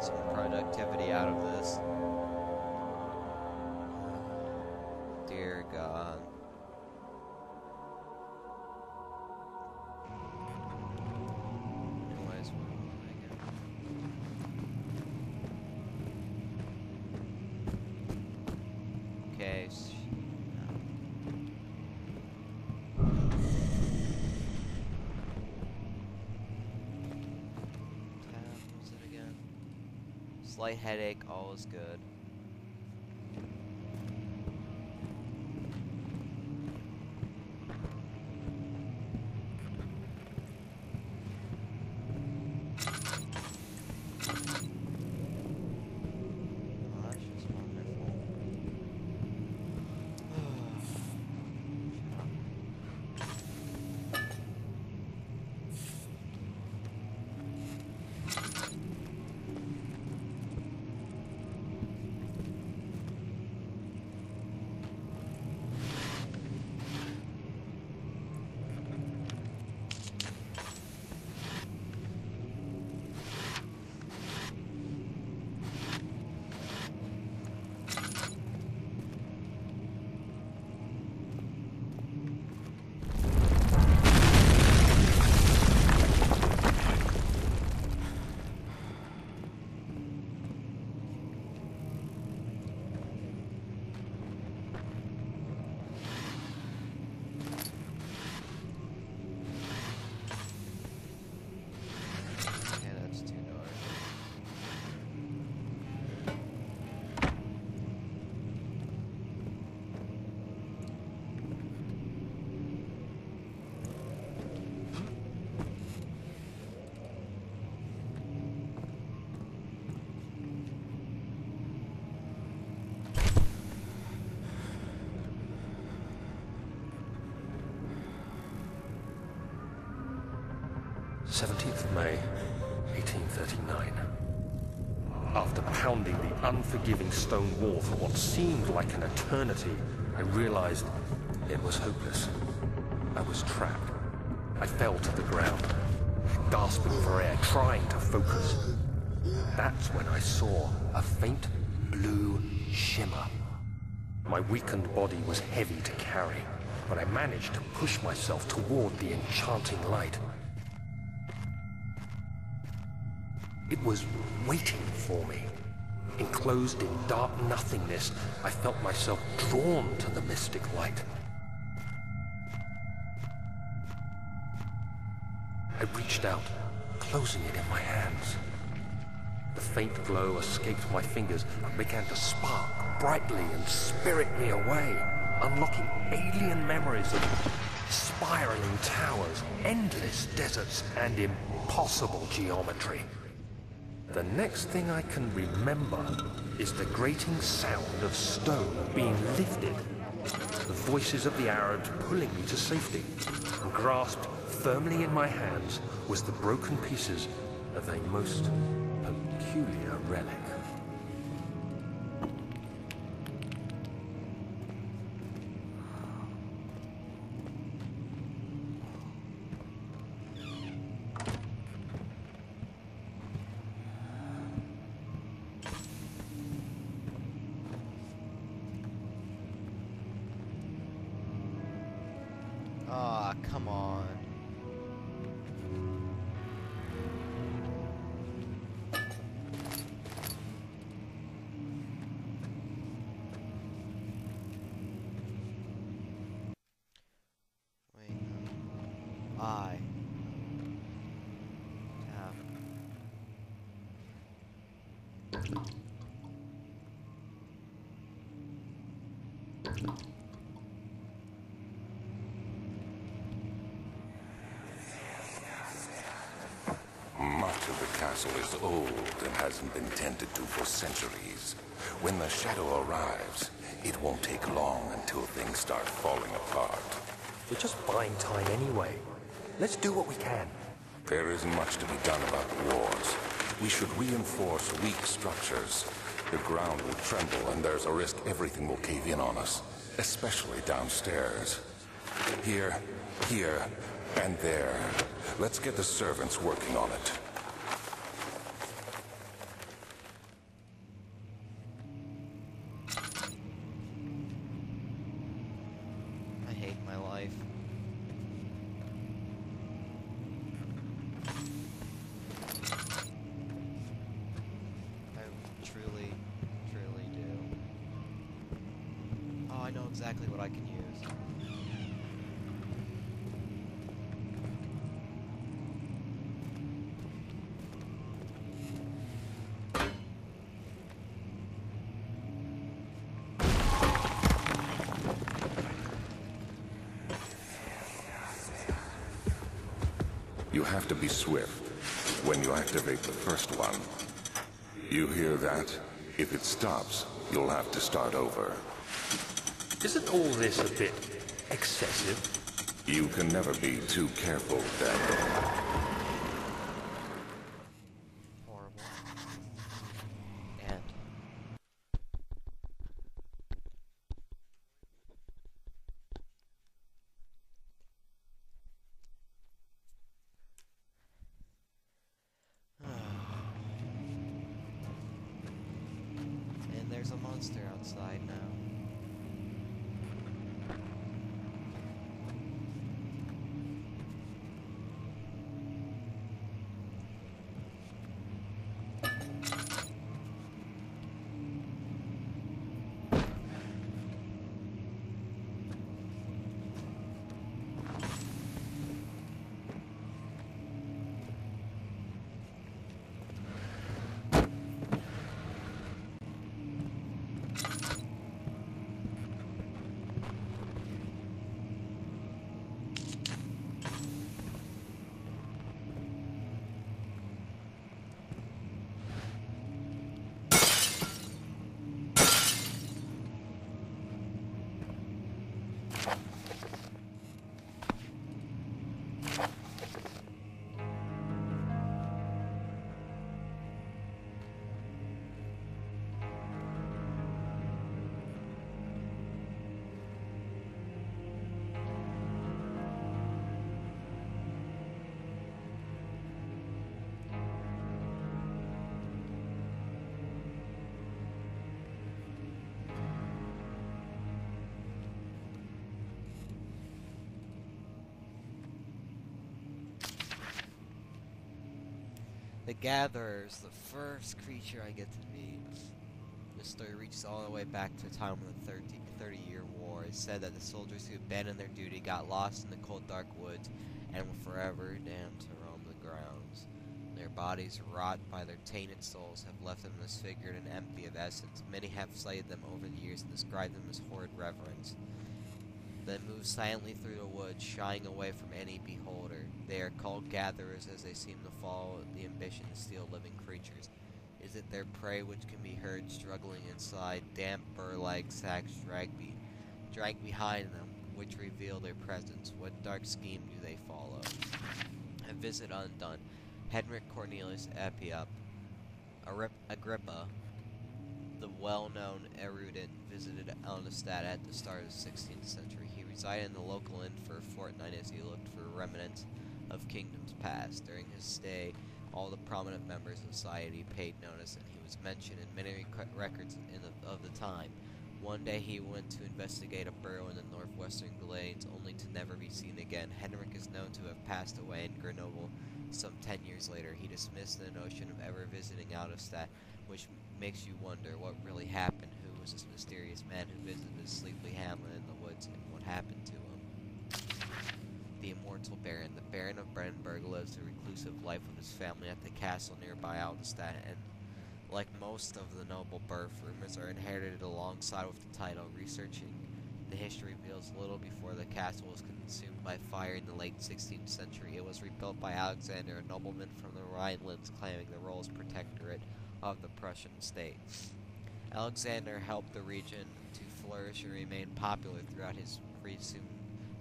get some productivity out of this. Slight headache, all is good. 17th of May, 1839. After pounding the unforgiving stone wall for what seemed like an eternity, I realized it was hopeless. I was trapped. I fell to the ground, gasping for air, trying to focus. That's when I saw a faint blue shimmer. My weakened body was heavy to carry, but I managed to push myself toward the enchanting light. It was waiting for me. Enclosed in dark nothingness, I felt myself drawn to the mystic light. I reached out, closing it in my hands. The faint glow escaped my fingers and began to spark brightly and spirit me away, unlocking alien memories of spiraling towers, endless deserts, and impossible geometry. The next thing I can remember is the grating sound of stone being lifted, the voices of the Arabs pulling me to safety, and grasped firmly in my hands was the broken pieces of a most peculiar relic. Ah, come on. I. Tab. Much of the castle is old and hasn't been tended to for centuries. When the shadow arrives, it won't take long until things start falling apart. We're just buying time anyway. Let's do what we can. There isn't much to be done about the wars. We should reinforce weak structures. The ground will tremble and there's a risk everything will cave in on us, especially downstairs. Here, here, and there. Let's get the servants working on it. Exactly what I can use. You have to be swift when you activate the first one. You hear that? If it stops, you'll have to start over. Isn't all this a bit excessive? You can never be too careful, Daniel. The Gatherers, the first creature I get to meet. The story reaches all the way back to the time of the 30, 30 year war. It said that the soldiers who abandoned their duty got lost in the cold dark woods and were forever damned to roam the grounds. Their bodies, rot by their tainted souls, have left them disfigured and empty of essence. Many have slayed them over the years and described them as horrid revenants. Then move silently through the woods, shying away from any beholder. They are called gatherers as they seem to follow the ambition to steal living creatures. Is it their prey which can be heard struggling inside damp burr-like sacks dragged, be, behind them, which reveal their presence? What dark scheme do they follow? A visit undone. Henrik Cornelius Epiop, Agrippa, the well-known erudite, visited Elnestad at the start of the 16th century. Resided in the local inn for a fortnight as he looked for remnants of kingdoms past. During his stay, all the prominent members of society paid notice, and he was mentioned in many rec- records in the, of the time. One day he went to investigate a burrow in the northwestern glades, only to never be seen again. Henrik is known to have passed away in Grenoble some ten years later. He dismissed the notion of ever visiting Auderstadt, which makes you wonder what really happened. Who was this mysterious man who visited this sleepy hamlet in the woods, happened to him? The immortal Baron. The Baron of Brennenburg lives a reclusive life with his family at the castle nearby Auderstadt, and like most of the noble birth, rumors are inherited alongside with the title. Researching the history reveals little before the castle was consumed by fire in the late 16th century. It was rebuilt by Alexander, a nobleman from the Rhinelands, claiming the role as protectorate of the Prussian state. Alexander helped the region to flourish and remain popular throughout his presumed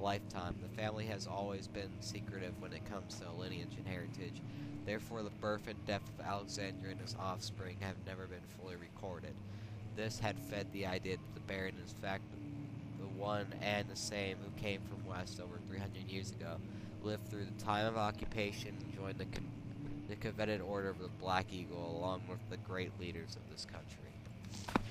lifetime. The family has always been secretive when it comes to lineage and heritage. Therefore, the birth and death of Alexander and his offspring have never been fully recorded. This had fed the idea that the Baron is in fact the one and the same who came from west over 300 years ago, lived through the time of occupation, and joined the, the coveted Order of the Black Eagle along with the great leaders of this country.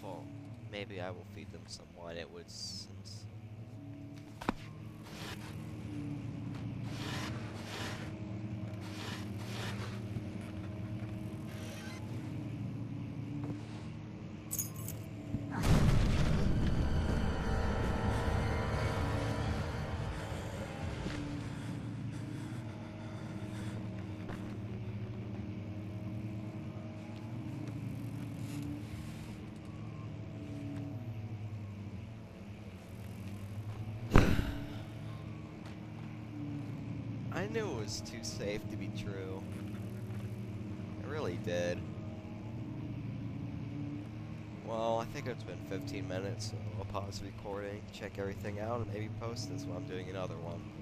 Full. Maybe I will feed them some wine at knew it was too safe to be true. I really did. Well, I think it's been 15 minutes, so I'll pause the recording, check everything out, and maybe post this while I'm doing another one.